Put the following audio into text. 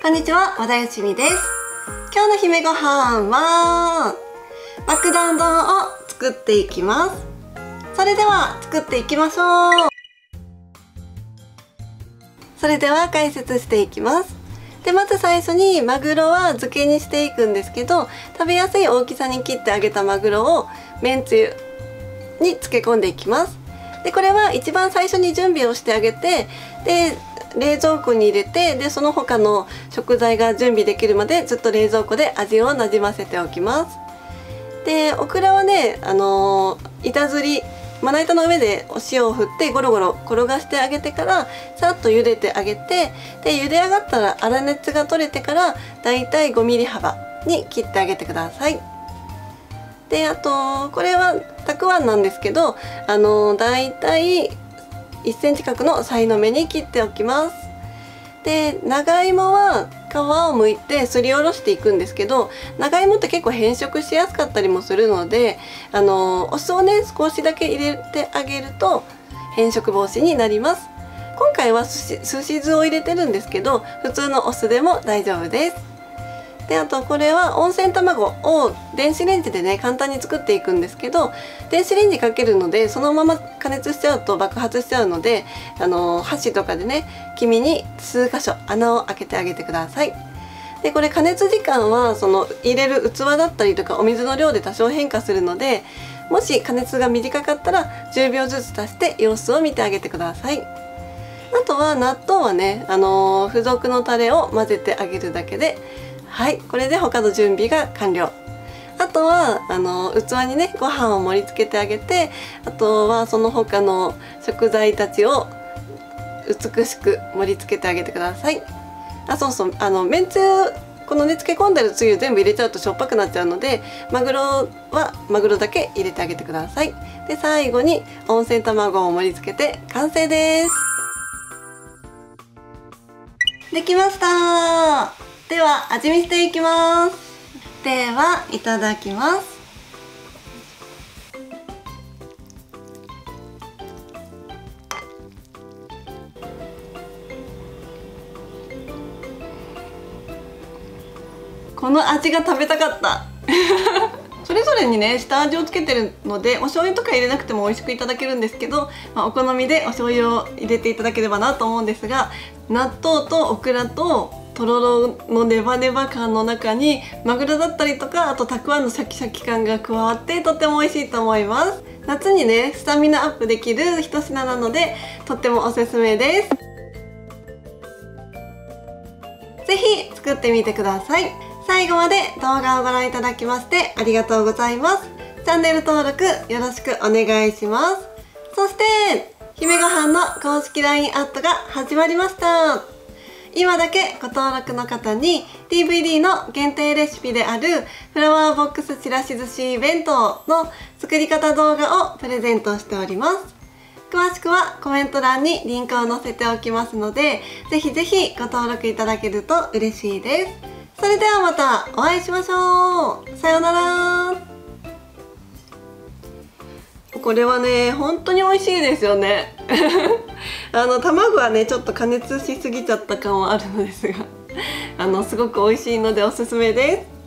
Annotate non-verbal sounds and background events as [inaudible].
こんにちは、和田よしみです。今日の姫ご飯は、爆弾丼を作っていきます。それでは作っていきましょう。それでは解説していきます。で、まず最初にマグロは漬けにしていくんですけど、食べやすい大きさに切ってあげたマグロをめんつゆに漬け込んでいきます。で、これは一番最初に準備をしてあげて、で、冷蔵庫に入れてでその他の食材が準備できるまでずっと冷蔵庫で味をなじませておきます。でオクラはねあのー、板ずりまな板の上でお塩を振ってゴロゴロ転がしてあげてからさっと茹でてあげてで茹で上がったら粗熱が取れてからだいたい 5mm 幅に切ってあげてください。であとこれはたくあんなんですけどあの、だいたい1センチ角のさいの目に切っておきます。で長芋は皮を剥いてすりおろしていくんですけど長芋って結構変色しやすかったりもするのであのお酢をね少しだけ入れてあげると変色防止になります。今回はすし酢を入れてるんですけど普通のお酢でも大丈夫です。であとこれは温泉卵を電子レンジでね簡単に作っていくんですけど電子レンジかけるのでそのまま加熱しちゃうと爆発しちゃうのであの箸とかでね黄身に数箇所穴を開けてあげてください。でこれ加熱時間はその入れる器だったりとかお水の量で多少変化するのでもし加熱が短かったら10秒ずつ足して様子を見てあげてください。あとは納豆はね、あのー、付属のタレを混ぜてあげるだけではいこれで他の準備が完了。あとはあの器にねご飯を盛り付けてあげてあとはその他の食材たちを美しく盛り付けてあげてください。あそうそうあのめんつゆこのね漬け込んでるつゆ全部入れちゃうとしょっぱくなっちゃうのでマグロはマグロだけ入れてあげてください。で最後に温泉卵を盛り付けて完成です。できました。では味見していきます。ではいただきます。この味が食べたかった。[laughs] それぞれにね下味をつけてるのでお醤油とか入れなくても美味しくいただけるんですけど、まあ、お好みでお醤油を入れていただければなと思うんですが納豆とオクラととろろのネバネバ感の中にマグロだったりとかあとたくあんのシャキシャキ感が加わってとっても美味しいと思います。夏にねスタミナアップできる一品なのでとってもおすすめです。ぜひ作ってみてください。最後まで動画をご覧いただきましてありがとうございます。チャンネル登録よろしくお願いします。そして姫ごはんの公式 LINE アットが始まりました。今だけご登録の方に DVD の限定レシピであるフラワーボックスちらし寿司弁当の作り方動画をプレゼントしております。詳しくはコメント欄にリンクを載せておきますのでぜひぜひご登録いただけると嬉しいです。それではまたお会いしましょう。さようなら。これはね本当に美味しいですよね。あの卵はねちょっと加熱しすぎちゃった感はあるのですが [laughs] あのすごく美味しいのでおすすめです。